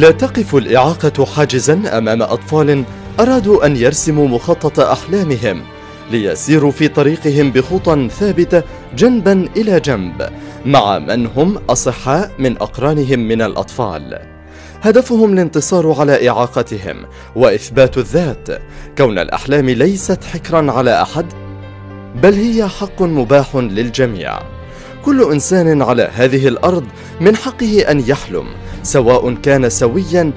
لا تقف الإعاقة حاجزا أمام أطفال أرادوا أن يرسموا مخطط أحلامهم ليسيروا في طريقهم بخطى ثابتة جنبا إلى جنب مع من هم أصحاء من أقرانهم من الأطفال. هدفهم الانتصار على إعاقتهم وإثبات الذات. كون الأحلام ليست حكرا على أحد بل هي حق مباح للجميع. كل إنسان على هذه الأرض من حقه أن يحلم سواء كان سويا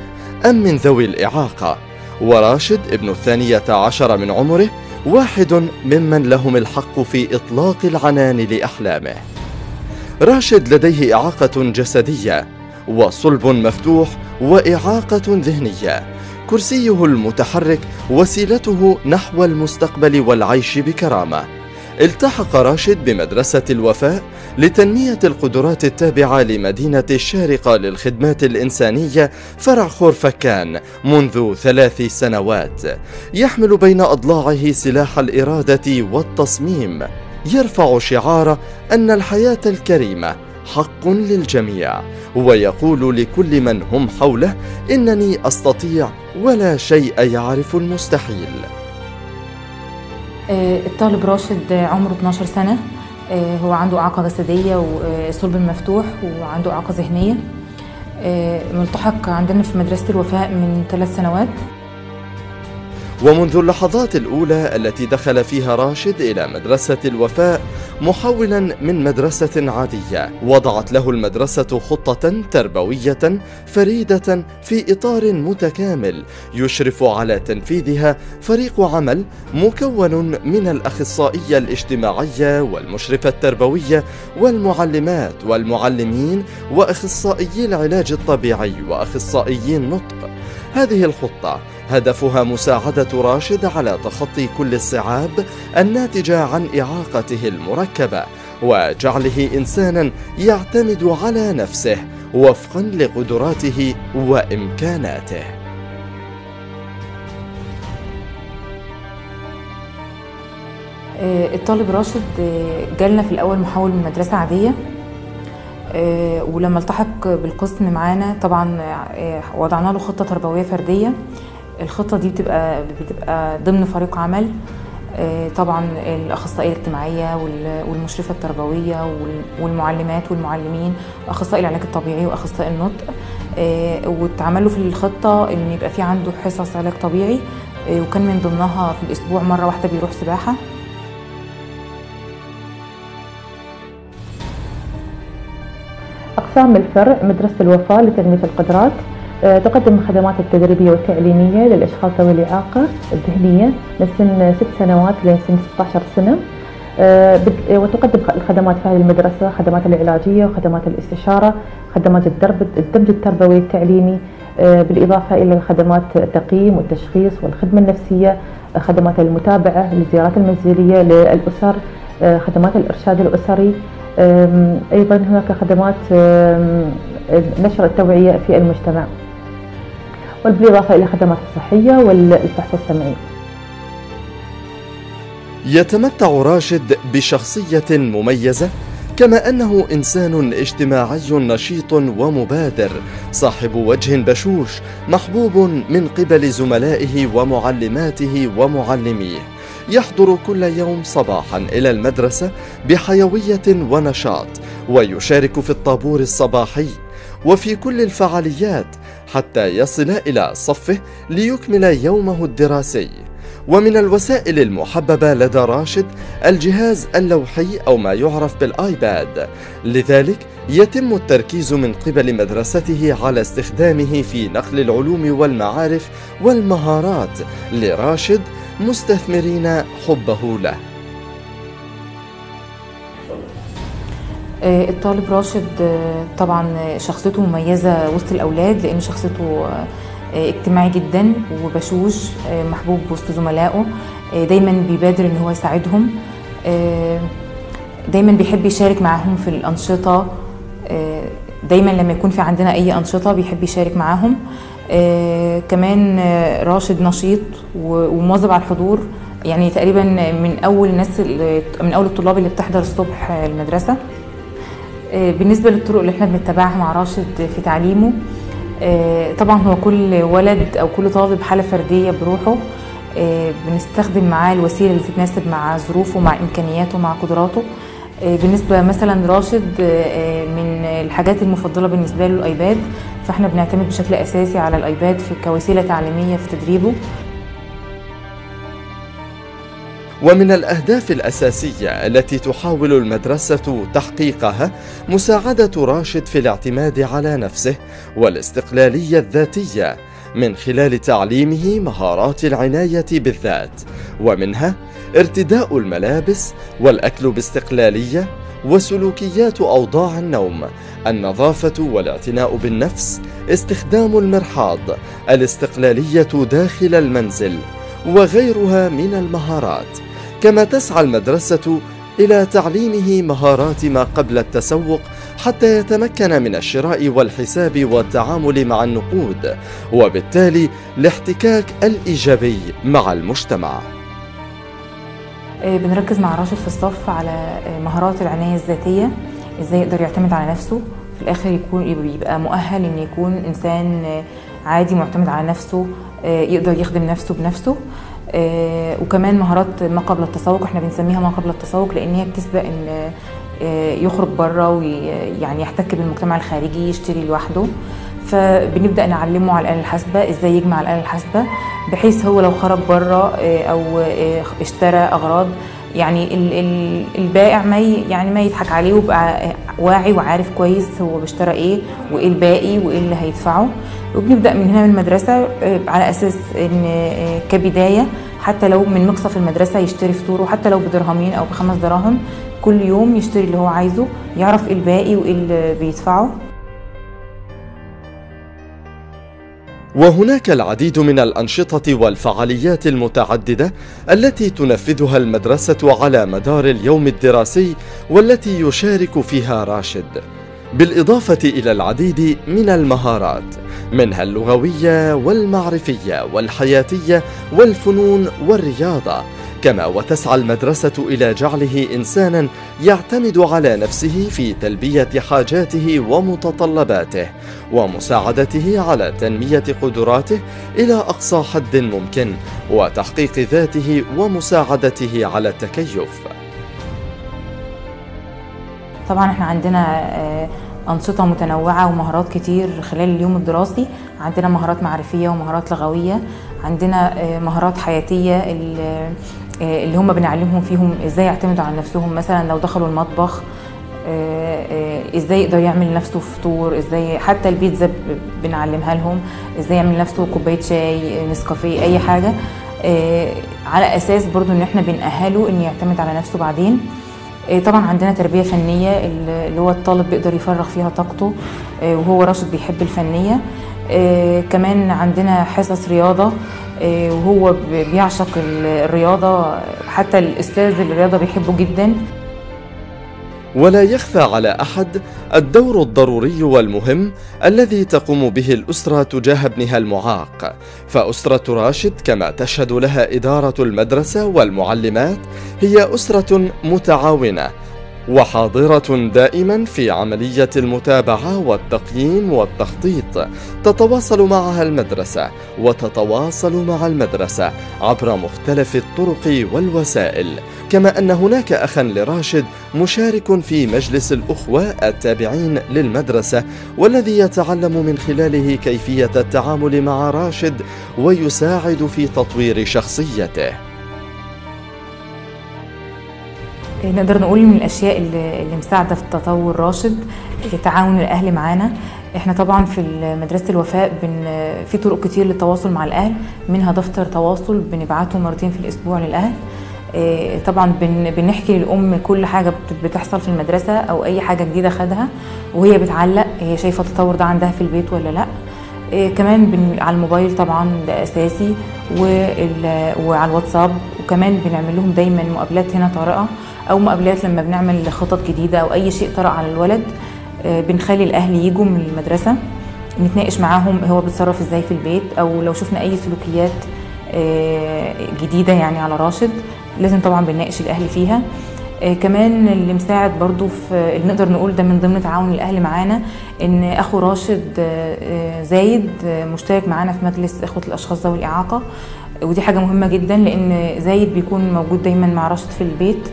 أم من ذوي الإعاقة. وراشد ابن الثانية عشر من عمره واحد ممن لهم الحق في إطلاق العنان لأحلامه. راشد لديه إعاقة جسدية وصلب مفتوح وإعاقة ذهنية. كرسيه المتحرك وسيلته نحو المستقبل والعيش بكرامة. التحق راشد بمدرسة الوفاء لتنمية القدرات التابعة لمدينة الشارقة للخدمات الإنسانية فرع خورفكان منذ ثلاث سنوات. يحمل بين أضلاعه سلاح الإرادة والتصميم. يرفع شعار أن الحياة الكريمة حق للجميع. ويقول لكل من هم حوله إنني أستطيع ولا شيء يعرف المستحيل. الطالب راشد عمره 12 سنة. هو عنده إعاقة جسدية وصلب مفتوح وعنده إعاقة ذهنية. ملتحق عندنا في مدرسة الوفاء من ثلاث سنوات. ومنذ اللحظات الأولى التي دخل فيها راشد إلى مدرسة الوفاء محولا من مدرسة عادية وضعت له المدرسة خطة تربوية فريدة في إطار متكامل يشرف على تنفيذها فريق عمل مكون من الأخصائية الاجتماعية والمشرفة التربوية والمعلمات والمعلمين وأخصائيي العلاج الطبيعي وأخصائيي النطق. هذه الخطة هدفها مساعدة راشد على تخطي كل الصعاب الناتجة عن إعاقته المركبة وجعله إنسانا يعتمد على نفسه وفقا لقدراته وإمكاناته. الطالب راشد جالنا في الأول محول من مدرسة عادية ولما التحق بالقسم معانا طبعا وضعنا له خطة تربوية فردية الخطة دي بتبقى بتبقى ضمن فريق عمل. طبعا الأخصائية الاجتماعية والمشرفة التربوية والمعلمات والمعلمين وأخصائي العلاج الطبيعي وأخصائي النطق. واتعمل له في الخطة إن يبقى في عنده حصص علاج طبيعي وكان من ضمنها في الأسبوع مرة واحدة بيروح سباحة. أقسام الفرع مدرسة الوفاء لتنمية القدرات. تقدم الخدمات التدريبية والتعليمية للأشخاص ذوي الإعاقة الذهنية من سن 6 سنوات إلى سن 16 سنة. وتقدم الخدمات في هذه المدرسة خدمات العلاجية وخدمات الاستشارة خدمات الدرب الدمج التربوي التعليمي بالإضافة إلى خدمات التقييم والتشخيص والخدمة النفسية خدمات المتابعة للزيارات المنزلية للأسر خدمات الإرشاد الأسري. أيضا هناك خدمات نشر التوعية في المجتمع. بالإضافة إلى خدمات الصحية والفحص السمعي. يتمتع راشد بشخصية مميزة كما أنه إنسان اجتماعي نشيط ومبادر صاحب وجه بشوش محبوب من قبل زملائه ومعلماته ومعلميه. يحضر كل يوم صباحا إلى المدرسة بحيوية ونشاط ويشارك في الطابور الصباحي وفي كل الفعاليات حتى يصل إلى صفه ليكمل يومه الدراسي. ومن الوسائل المحببة لدى راشد الجهاز اللوحي أو ما يعرف بالآيباد. لذلك يتم التركيز من قبل مدرسته على استخدامه في نقل العلوم والمعارف والمهارات لراشد مستثمرين حبه له. الطالب راشد طبعا شخصيته مميزة وسط الأولاد لأن شخصيته اجتماعي جدا وبشوش محبوب وسط زملائه. دايما بيبادر إن هو يساعدهم. دايما بيحب يشارك معاهم في الأنشطة. دايما لما يكون في عندنا أي أنشطة بيحب يشارك معاهم. كمان راشد نشيط ومواظب على الحضور. يعني تقريبا من أول الناس من أول الطلاب اللي بتحضر الصبح المدرسة. بالنسبة للطرق اللي إحنا بنتبعها مع راشد في تعليمه آه، طبعا هو كل ولد أو كل طالب حالة فردية بروحه آه، بنستخدم معاه الوسيلة اللي تتناسب مع ظروفه مع إمكانياته مع قدراته. آه، بالنسبة مثلا راشد آه، من الحاجات المفضلة بالنسبة له الآيباد فاحنا بنعتمد بشكل أساسي على الآيباد في كوسيلة تعليمية في تدريبه. ومن الأهداف الأساسية التي تحاول المدرسة تحقيقها مساعدة راشد في الاعتماد على نفسه والاستقلالية الذاتية من خلال تعليمه مهارات العناية بالذات ومنها ارتداء الملابس والأكل باستقلالية وسلوكيات أوضاع النوم النظافة والاعتناء بالنفس استخدام المرحاض الاستقلالية داخل المنزل وغيرها من المهارات. كما تسعى المدرسة إلى تعليمه مهارات ما قبل التسوق حتى يتمكن من الشراء والحساب والتعامل مع النقود وبالتالي الاحتكاك الإيجابي مع المجتمع. آه، بنركز مع راشد في الصف على آه، مهارات العناية الذاتية إزاي يقدر يعتمد على نفسه. في الآخر يكون يبقى مؤهل إن يكون إنسان آه، عادي معتمد على نفسه يقدر يخدم نفسه بنفسه. آه، وكمان مهارات ما قبل التسوق إحنا بنسميها ما قبل التسوق لأن هي بتسبق إن آه، يخرج بره ويعني يحتك بالمجتمع الخارجي يشتري لوحده. فبنبدأ نعلمه على الآلة الحاسبة إزاي يجمع الآلة الحاسبة بحيث هو لو خرج بره آه، أو آه، اشترى أغراض يعني ال- ال- البائع ما يعني ما يضحك عليه ويبقى واعي وعارف كويس هو بيشترى إيه وإيه الباقي وإيه اللي هيدفعه. وبنبدأ من هنا من المدرسة آه، على أساس إن آه، كبداية حتى لو من مقصف المدرسة يشتري فطوره حتى لو بدرهمين أو بخمس دراهم كل يوم يشتري اللي هو عايزه يعرف إيه الباقي وإيه اللي بيدفعه. وهناك العديد من الأنشطة والفعاليات المتعددة التي تنفذها المدرسة على مدار اليوم الدراسي والتي يشارك فيها راشد. بالإضافة إلى العديد من المهارات منها اللغوية والمعرفية والحياتية والفنون والرياضة. كما وتسعى المدرسة إلى جعله إنسانا يعتمد على نفسه في تلبية حاجاته ومتطلباته ومساعدته على تنمية قدراته إلى أقصى حد ممكن وتحقيق ذاته ومساعدته على التكيف. طبعا إحنا عندنا آه، أنشطة متنوعة ومهارات كتير خلال اليوم الدراسي. عندنا مهارات معرفية ومهارات لغوية. عندنا آه، مهارات حياتية آه، اللي هم بنعلمهم فيهم إزاي يعتمدوا على نفسهم. مثلا لو دخلوا المطبخ إزاي يقدر يعمل لنفسه فطور إزاي حتى البيتزا بنعلمها لهم. إزاي يعمل لنفسه كوباية شاي نسكافيه أي حاجة. على أساس برضو إن إحنا بنأهله إن يعتمد على نفسه بعدين. طبعا عندنا تربية فنية اللي هو الطالب بيقدر يفرغ فيها طاقته آه، وهو راشد بيحب الفنية. آه، كمان عندنا حصص رياضة آه، وهو بيعشق ال- الرياضة حتى الأستاذ الرياضة بيحبه جدا. ولا يخفى على أحد الدور الضروري والمهم الذي تقوم به الأسرة تجاه ابنها المعاق. فأسرة راشد كما تشهد لها إدارة المدرسة والمعلمات هي أسرة متعاونة وحاضرة دائما في عملية المتابعة والتقييم والتخطيط. تتواصل معها المدرسة وتتواصل مع المدرسة عبر مختلف الطرق والوسائل. كما أن هناك أخا لراشد مشارك في مجلس الأخوة التابعين للمدرسة والذي يتعلم من خلاله كيفية التعامل مع راشد ويساعد في تطوير شخصيته. نقدر نقول من الأشياء اللي مساعدة في تطور راشد تعاون الأهل معانا. إحنا طبعا في مدرسة الوفاء بن في طرق كتير للتواصل مع الأهل منها دفتر تواصل بنبعته مرتين في الأسبوع للأهل. إيه، طبعا بن بنحكي للأم كل حاجة بت- بتحصل في المدرسة أو أي حاجة جديدة خدها وهي بتعلق هي شايفة التطور ده عندها في البيت ولا لأ. إيه، كمان على الموبايل طبعا ده أساسي وعلى الواتساب وكمان بنعمل لهم دايما مقابلات هنا طارئة أو مقابلات لما بنعمل خطط جديدة أو أي شيء طرأ على الولد آه، بنخلي الأهل يجوا من المدرسة نتناقش معاهم هو بيتصرف إزاي في البيت أو لو شفنا أي سلوكيات آه، جديدة يعني على راشد لازم طبعا بنناقش الأهل فيها. آه، كمان اللي مساعد برضو في نقدر نقول ده من ضمن تعاون الأهل معانا إن أخو راشد زايد مشترك معانا في مجلس إخوة الأشخاص ذوي الإعاقة. ودي حاجة مهمة جدا لأن زايد بيكون موجود دايما مع راشد في البيت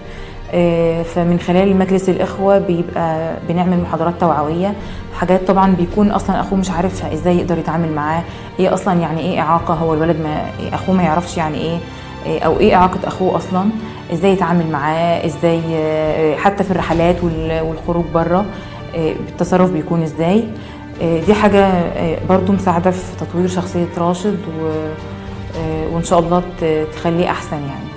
آه، فمن خلال مجلس الإخوة بيبقى بنعمل محاضرات توعوية. حاجات طبعا بيكون أصلا أخوه مش عارفها إزاي يقدر يتعامل معاه إيه أصلا يعني إيه إعاقة؟ هو الولد ما أخوه ما يعرفش يعني إيه آه، أو إيه إعاقة أخوه أصلا؟ إزاي يتعامل معاه؟ إزاي آه، حتى في الرحلات وال- والخروج بره التصرف بيكون إزاي؟ دي حاجة برضو مساعدة في تطوير شخصية راشد و وإن شاء الله تخليه أحسن يعني.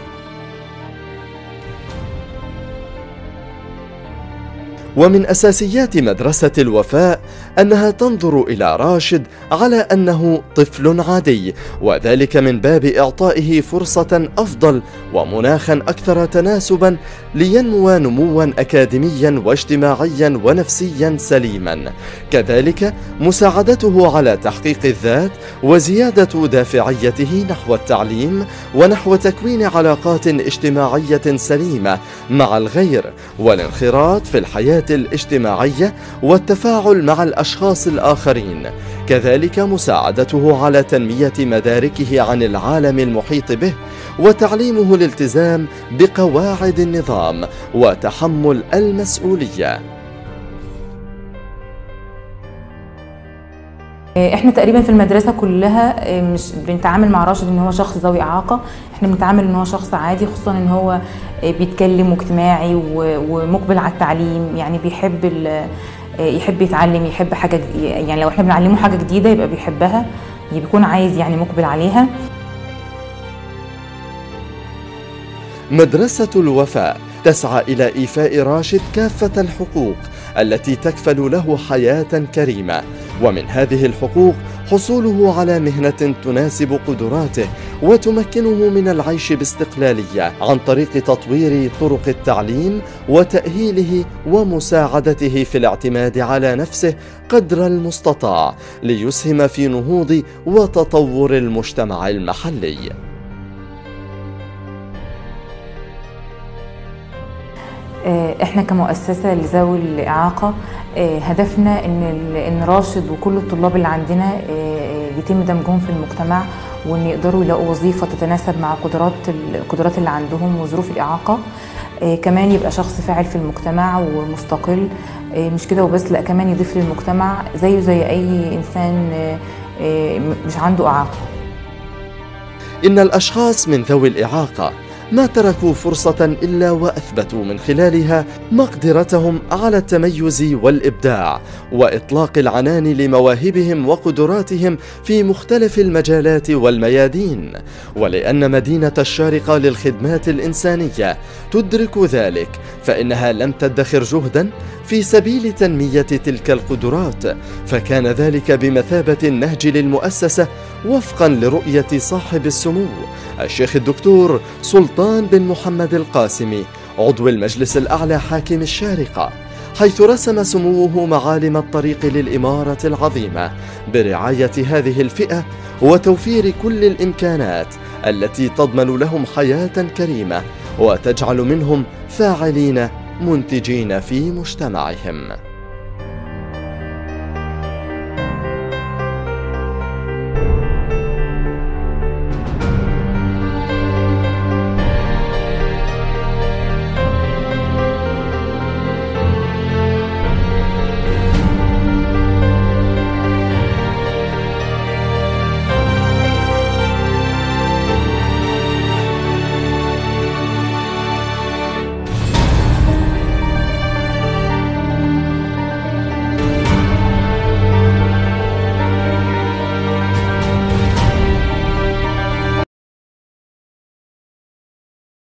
ومن أساسيات مدرسة الوفاء أنها تنظر إلى راشد على أنه طفل عادي وذلك من باب إعطائه فرصة أفضل ومناخا أكثر تناسبا لينمو نموا أكاديميا واجتماعيا ونفسيا سليما. كذلك مساعدته على تحقيق الذات وزيادة دافعيته نحو التعليم ونحو تكوين علاقات اجتماعية سليمة مع الغير والانخراط في الحياة الاجتماعية والتفاعل مع الأشخاص الآخرين. كذلك مساعدته على تنمية مداركه عن العالم المحيط به وتعليمه الالتزام بقواعد النظام وتحمل المسؤولية. إحنا تقريبا في المدرسة كلها آه، مش بنتعامل مع راشد إن هو شخص ذوي إعاقة إحنا بنتعامل إن هو شخص عادي خصوصا إن هو آه، بيتكلم واجتماعي ومقبل على التعليم يعني بيحب آه، يحب يتعلم يحب حاجة يعني لو إحنا بنعلمه حاجة جديدة يبقى بيحبها بيكون عايز يعني مقبل عليها. مدرسة الوفاء تسعى إلى إيفاء راشد كافة الحقوق التي تكفل له حياة كريمة. ومن هذه الحقوق حصوله على مهنة تناسب قدراته وتمكنه من العيش باستقلالية عن طريق تطوير طرق التعليم وتأهيله ومساعدته في الاعتماد على نفسه قدر المستطاع ليسهم في نهوض وتطور المجتمع المحلي. إحنا كمؤسسة لذوي الإعاقة آه، هدفنا إن إن راشد وكل الطلاب اللي عندنا آه، يتم دمجهم في المجتمع وإن يقدروا يلاقوا وظيفة تتناسب مع قدرات ال- القدرات اللي عندهم وظروف الإعاقة. آه، كمان يبقى شخص فاعل في المجتمع ومستقل. آه، مش كده وبس لأ كمان يضيف للمجتمع زيه زي أي إنسان آه، آه، مش عنده إعاقة. إن الأشخاص من ذوي الإعاقة ما تركوا فرصة إلا وأثبتوا من خلالها مقدرتهم على التميز والإبداع وإطلاق العنان لمواهبهم وقدراتهم في مختلف المجالات والميادين. ولأن مدينة الشارقة للخدمات الإنسانية تدرك ذلك فإنها لم تدخر جهدا في سبيل تنمية تلك القدرات فكان ذلك بمثابة النهج للمؤسسة وفقا لرؤية صاحب السمو الشيخ الدكتور سلطان بن محمد القاسمي عضو المجلس الأعلى حاكم الشارقة حيث رسم سموه معالم الطريق للإمارة العظيمة برعاية هذه الفئة وتوفير كل الإمكانات التي تضمن لهم حياة كريمة وتجعل منهم فاعلين منتجين في مجتمعهم.